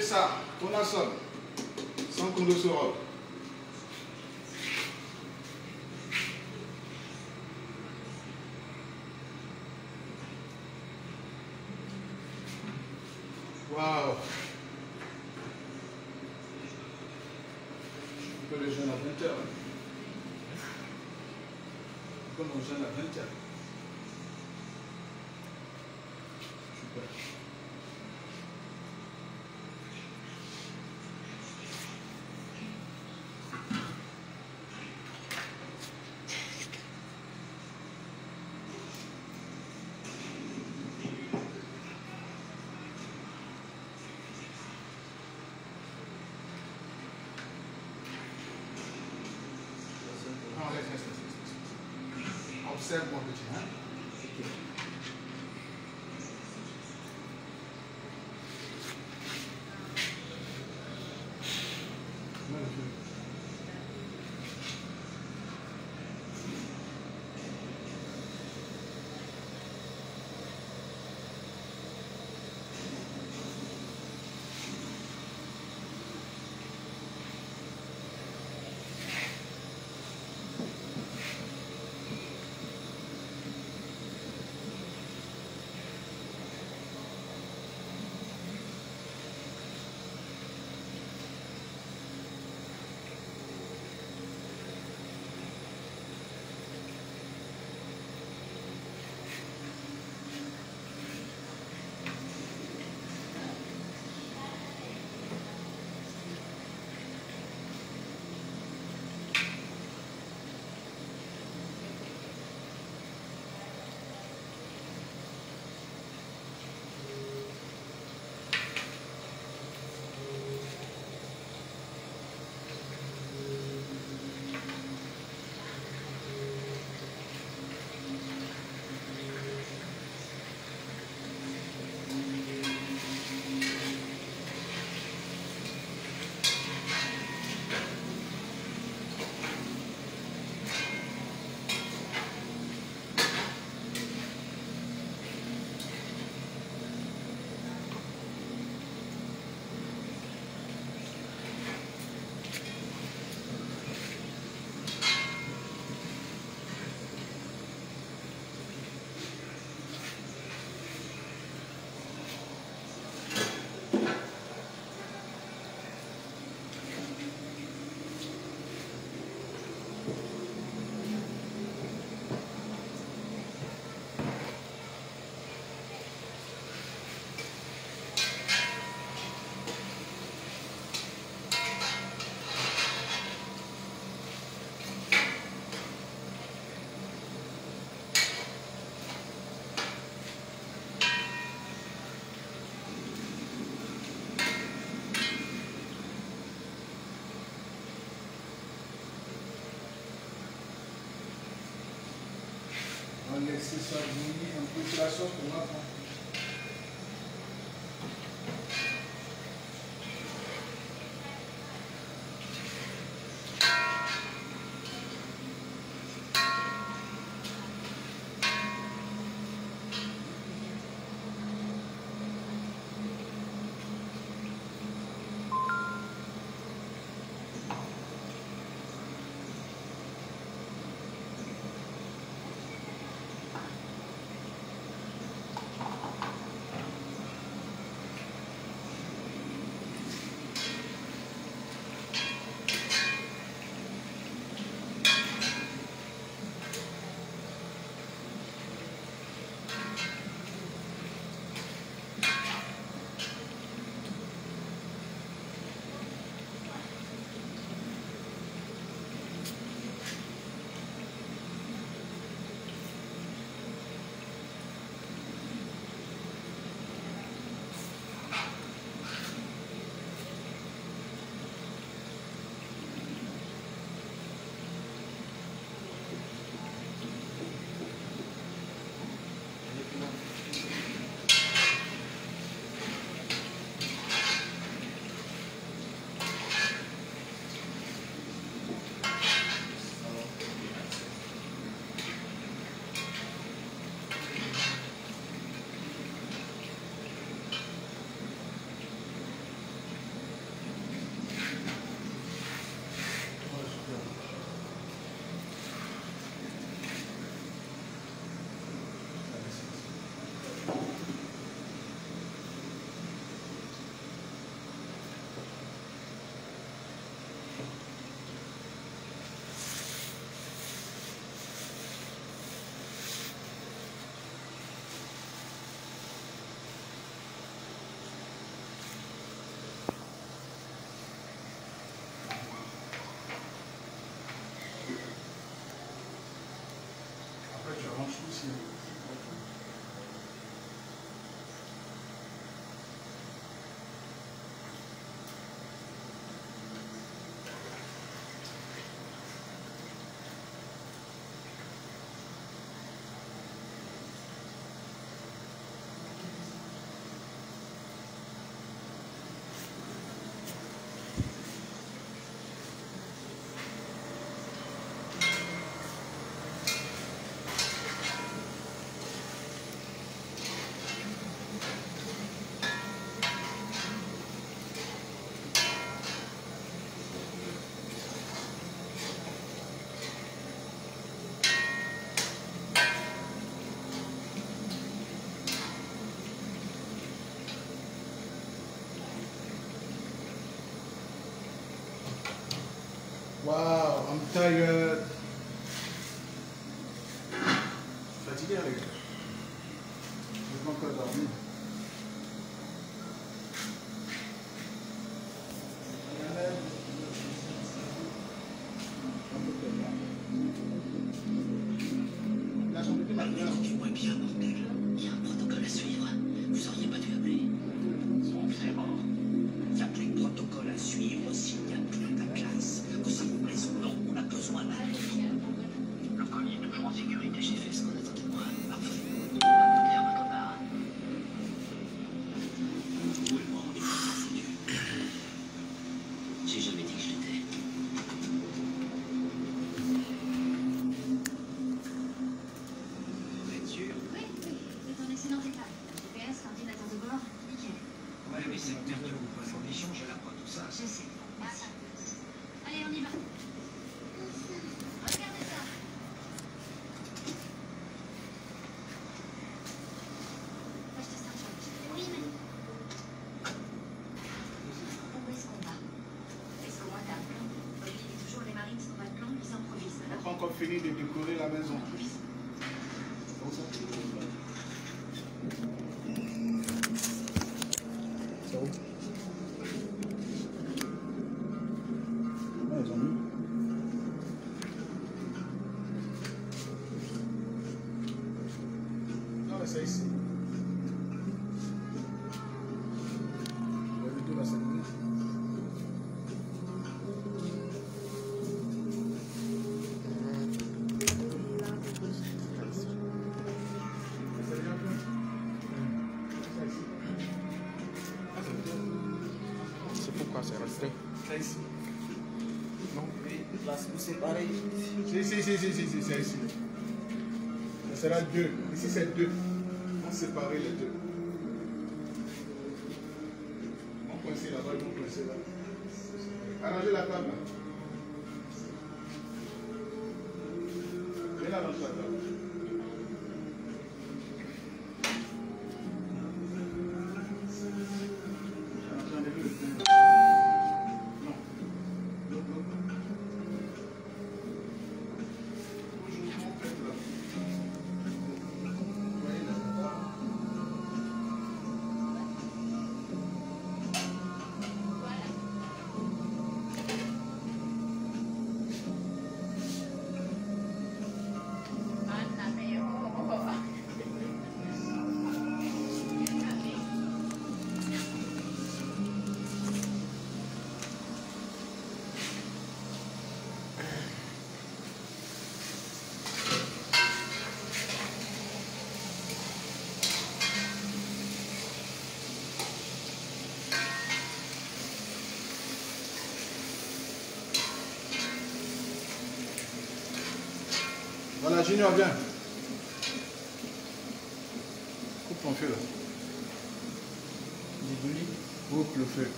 Ça, tournesol, sans cholestérol. Waouh Je peux le jeûne à 20 heures. Je peux mon jeûne à 20 heures. Super. Non, laisse, laisse, laisse, laisse, laisse. Observe você sozinho, não tirar sua 那个。de décorer la maison. Quoi, c'est resté. C'est ici. Non, mais là, c'est pareil. Si, si, si, si, si, si, c'est ici. Ça sera deux. Ici, c'est deux. On séparer les deux. Junior, viens. Coupe ton feu là. Coupe le feu.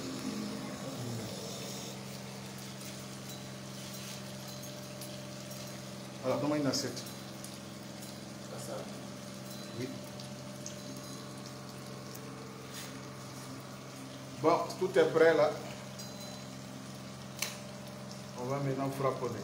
Alors, donne-moi une assiette. Oui. Bon, tout est prêt là. On va maintenant frapponner.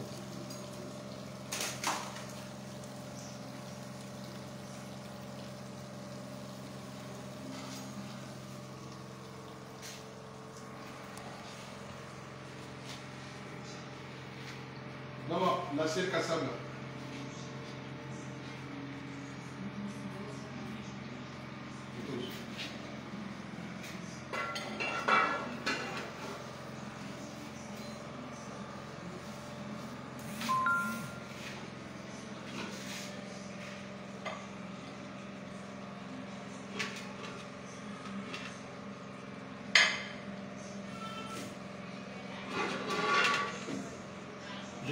Non, non, l'assiette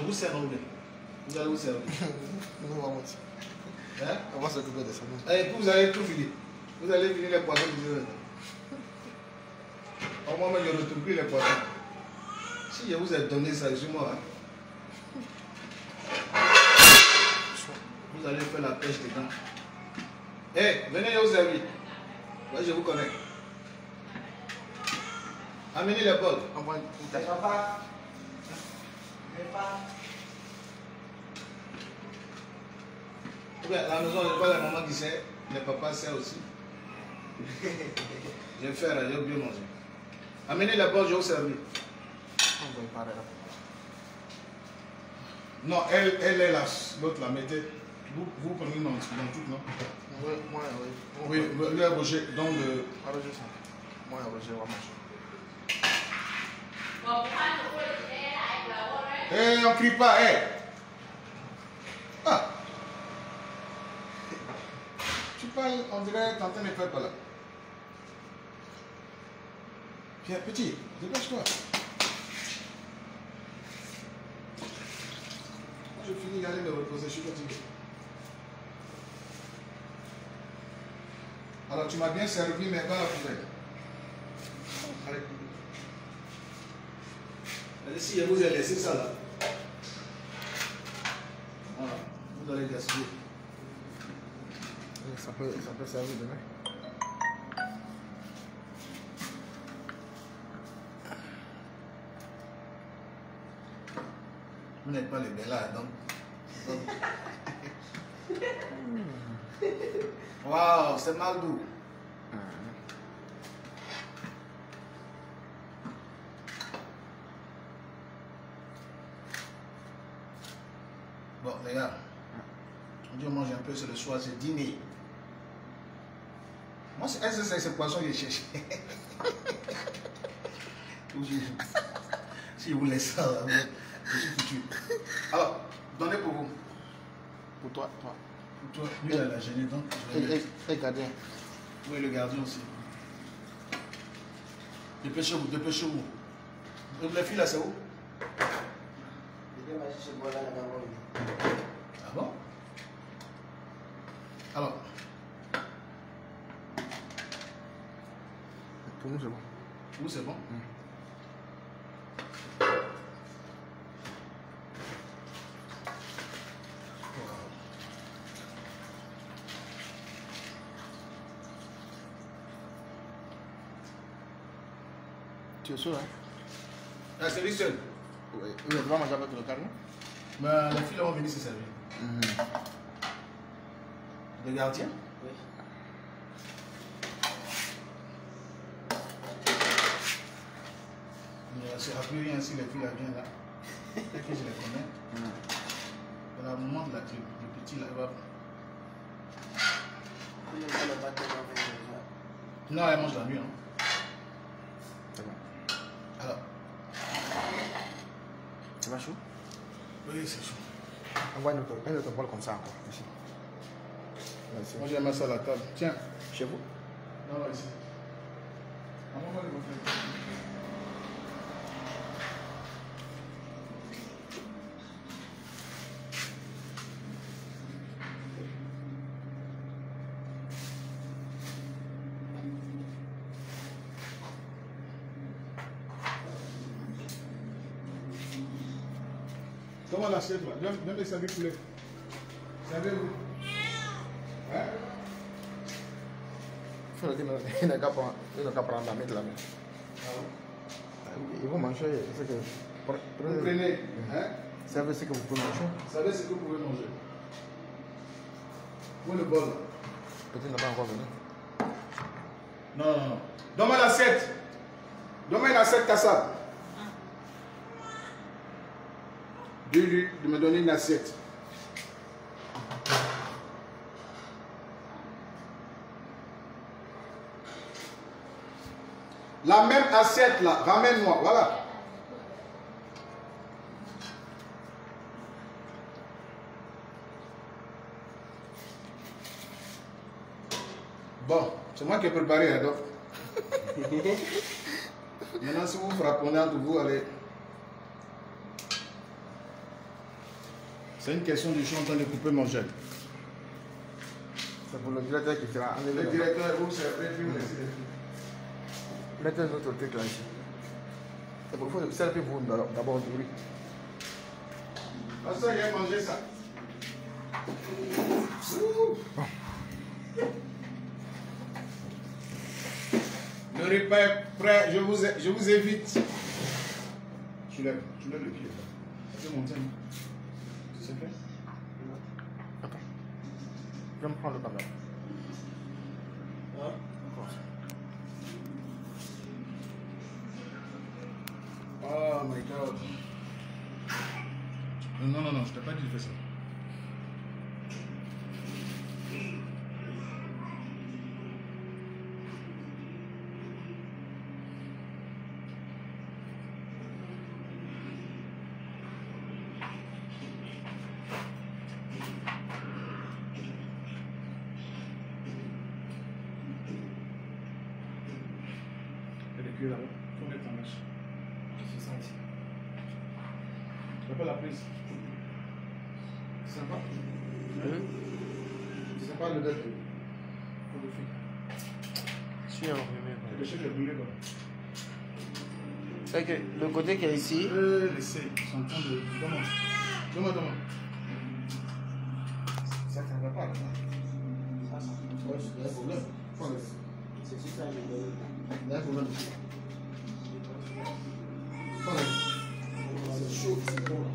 vous sers où Vous allez vous servir. Nous, on Hein? on va s'occuper de ça. Et puis vous allez tout finir. Vous allez finir les poissons du jour. Au moins, je ne retrouve plus les poissons. Si je vous ai donné ça, je moi. hein. Vous allez faire la pêche dedans. Eh, venez vous servir. Moi, je vous connais. Amenez les bols. La maison, je vois la maman qui sait, le papa sait aussi. je vais faire, vais bien manger. Amenez la bolle, je vais vous servir. Non, elle, elle est là, l'autre la mettez. Vous, vous prenez dans, dans tout, non? Oui, moi, oui. Oui, lui a Roger, dans le. Roger, ça. Moi, Roger, on va manger. Eh, on crie pas, eh On dirait, t'entends les pas là. Viens, petit, dépêche-toi. Je finis d'aller me reposer, je suis fatigué. Alors, tu m'as bien servi, mais pas la poubelle. Allez. Allez, si je vous ai laissé ça là. Voilà, vous allez gaspiller. Ça peut, ça peut servir demain. Vous n'êtes pas les bellas, donc. Waouh, c'est mal doux. Bon, les gars, on dit on mange un peu, c'est le soir, c'est dîner. Est-ce que c'est ce poisson que je cherche. Je- si vous laissez ça, je suis foutu. Alors, donnez pour vous. Pour toi, toi. Pour toi, lui, il a la gêné, donc je vais gardien. Oui, le gardien aussi. Dépêchez-vous, dépêchez-vous. Donc les filles là, c'est où? Il est chez moi là, là-bas. Ah bon Alors, Pour nous, c'est bon. vous c'est bon Tu es sûr, hein Ah, c'est lui seul Oui. Il va manger avec le carnet Ben, les filles là vont venir se servir. Le gardien Oui. Il ne sera plus rien si les filles viennent là. Peut-être que je les connais. Dans le moment de la le, le petit là, il va. Va. Non, elle mange la nuit. Hein. C'est bon. Alors, C'est pas chaud oui, c'est chaud. Envoie un autre, un autre bol comme ça encore. Ici. Merci. Moi, j'ai mis ça à la table. Tiens. Chez vous? Non, non, ici. À moi, je vais l'assiette là Viens, viens me servir poulet. Servez-vous. Hein? Il le n'a qu'à prendre prendre la mettre là-bas. Ils vont manger. c'est que-. Vous prenez. Hein? Savez ce que vous pouvez manger? Vous savez ce que vous pouvez manger? Où est le bol Peut-être n'a pas encore venu. Non, non, non. Donne-moi l'assiette. Donne-moi une assiette cassable. Dis-lui de me donner une assiette. La même assiette là, ramène-moi, voilà. Bon, c'est moi qui ai préparé, hein, donc. Maintenant, si vous entre vous, allez. C'est une question je suis en train de couper mon gel. C'est pour le directeur qui sera enlevé. Le directeur, vous servez, puis vous laissez. Mettez un autre truc là ici. C'est pour- faut servir vous d'abord du riz. Ah, ça, j'ai mangé ça. Le repas est prêt, je vous, je vous évite. Tu lèves, tu lèves le pied. Ça peut monter. non C'est fait Attends. Je vais me prendre le caméra. Hein Oh my god. Non, non, non, je t'ai pas dit de faire ça. Il y a des cuillères là-bas. Faut mettre en marche. C'est ça ici. Tu pas la prise. C'est sympa. Hein C'est sympa le dette. Pour le film. Si, on remet. Le chef est brûlé quoi. C'est que le côté qui est ici. Euh, laissez. Ils sont en train de. Donne-moi. Donne-moi, donne-moi. Ça, ça ne va pas là. Ça, ça. Ouais, il y a un problème. Faut enlever. C'est ça, je Il y a un problème. C'est chaud, c'est bon là.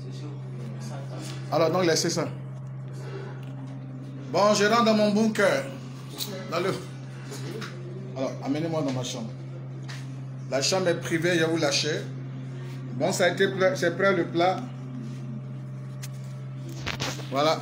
C'est chaud. Alors, donc, laissez ça. Bon, je rentre dans mon bunker. Dans le... Alors, amenez-moi dans ma chambre. La chambre est privée, je vous lâcher. Bon, ça a été c'est prêt le plat. Voilà.